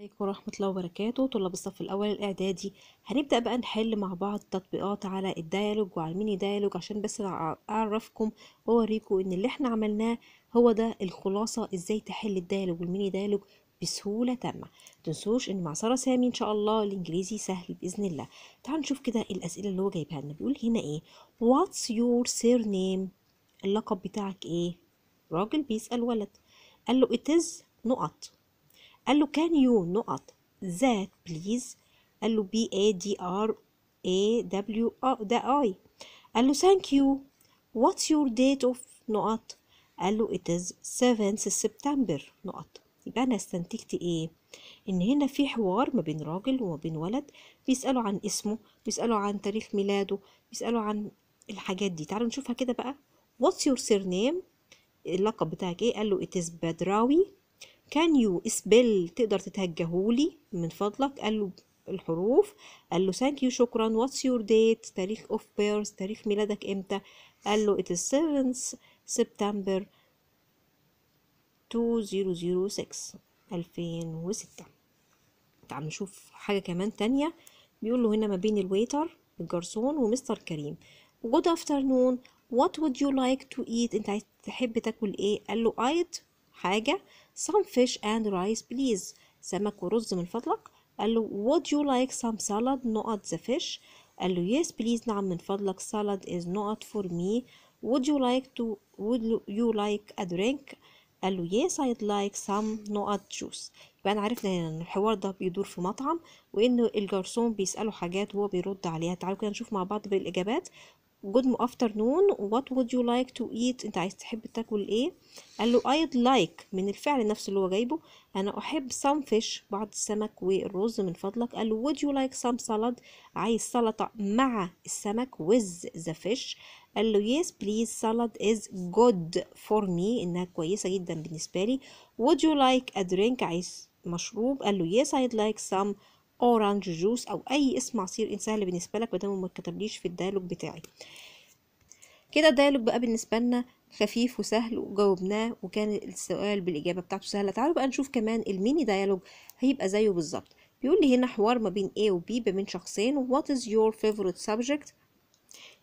عليكم ورحمة الله وبركاته. طلاب الصف الأول الإعدادي. هنبدأ بقى نحل مع بعض تطبيقات على ال dialogue وعلى ال mini dialogue عشان بس أع- أعرفكم وأوريكم إن اللي إحنا عملناه هو ده الخلاصة إزاي تحل ال dialogue وال mini dialogue بسهولة تامة. متنسوش إن مع سارة سامي إن شاء الله الإنجليزي سهل بإذن الله. تعالوا نشوف كده الأسئلة اللي هو جايبها لنا. بيقول هنا إيه؟ What's your surname? اللقب بتاعك إيه؟ راجل بيسأل ولد. قال له it is نقط. قال له can you نقط that please? قال له A D R A W A ده I قال له thank you. What's your date of نقط قال له it is 7th September نقط يبقى أنا استنتجت إيه؟ إن هنا في حوار ما بين راجل وما بين ولد بيسألوا عن اسمه بيسألوا عن تاريخ ميلاده بيسألوا عن الحاجات دي. تعالوا نشوفها كده بقى. What's your surname? اللقب بتاعك إيه؟ قال له it is بدراوي can you spell تقدر تتهجهولي من فضلك؟ قال له الحروف. قال له thank you شكرا. what's your date تاريخ of birth تاريخ ميلادك إمتى؟ قال له is 7th September 2006 2006 تعال نشوف حاجة كمان تانية. بيقول له هنا ما بين الويتر الجرسون ومستر كريم. Good afternoon. What would you like to eat أنت عايز تحب تاكل إيه؟ قال له I'd حاجة. Some fish and rice please. سمك ورز من فضلك. قال له would you like some salad not the fish? قال له yes please. نعم من فضلك. Salad is not for me. Would you like to would you like a drink? قال له yes I'd like some not juice. يبقى أنا عرفنا إن الحوار ده بيدور في مطعم وان الجرسون بيسأله حاجات وهو بيرد عليها. تعالوا كده نشوف مع بعض بالإجابات. Good afternoon what would you like to eat انت عايز تحب تاكل إيه قال له I'd like من الفعل نفسه اللي هو جايبه أنا احب some fish بعض السمك والرز من فضلك قال له would you like some salad عايز سلطة مع السمك with the fish قال له yes please salad is good for me انها كويسة جدا بالنسبة لي would you like a drink عايز مشروب قال له yes I'd like some orange juice أو أي اسم عصير سهل بالنسبة لك مادام ما كتبليش في ال dialogue بتاعي. كده ال dialogue بقى بالنسبة لنا خفيف وسهل وجاوبناه وكان السؤال بالإجابة بتاعته سهلة. تعالوا بقى نشوف كمان ال mini dialogue هيبقى زيه بالظبط. بيقول لي هنا حوار ما بين A و B ما بين شخصين. What is your favorite subject?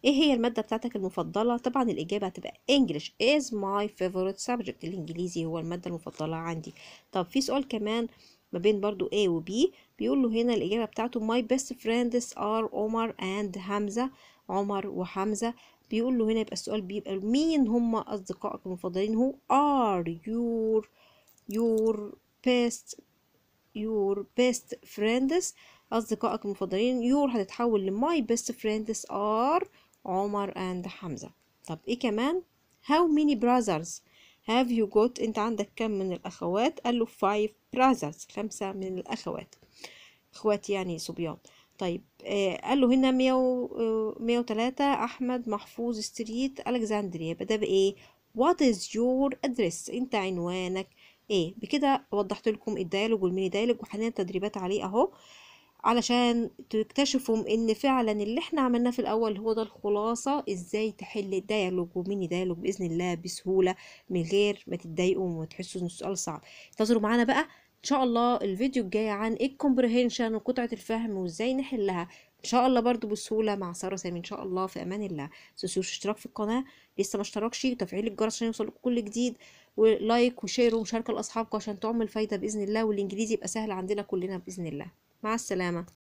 إيه هي المادة بتاعتك المفضلة؟ طبعا الإجابة هتبقى English. Is my favorite subject. الإنجليزي هو المادة المفضلة عندي. طب في سؤال كمان ما بين برضو A و B. بيقول له هنا الإجابة بتاعته my best friends are عمر and حمزة عمر وحمزة. بيقول له هنا يبقى السؤال بيبقى مين هم أصدقائك المفضلين؟ هو are your your best your best friends? أصدقائك المفضلين. Your هتتحول ل my best friends are عمر and حمزة طب إيه كمان؟ How many brothers have you got أنت عندك كم من الأخوات؟ قال له five brothers خمسة من الأخوات. إخوات يعني صبيان. طيب آه قال له هنا 100 103 أحمد محفوظ street Alexandria. يبقى ده بايه what is your address انت عنوانك إيه؟ بكده وضحت لكم ال dialogue وال mini dialogue وحاليا تدريبات عليه أهو. علشان تكتشفوا إن فعلا اللي إحنا عملناه في الأول هو ده الخلاصة إزاي تحل dialogue و mini dialogue بإذن الله بسهولة من غير ما تتضايقوا وما تحسوا ان السؤال صعب. انتظروا معانا بقى إن شاء الله الفيديو الجاي عن ال comprehension وقطعة الفهم وإزاي نحلها. إن شاء الله برضو بسهولة مع سارة سامي إن شاء الله. في أمان الله. تنسوش اشتراك في القناة. لسه ما اشتركش. وتفعيل الجرس عشان يوصلكم كل جديد. ولايك وشير ومشاركة لأصحابكم عشان تعمل فايدة بإذن الله. والإنجليزي يبقى سهل عندنا كلنا بإذن الله. مع السلامة.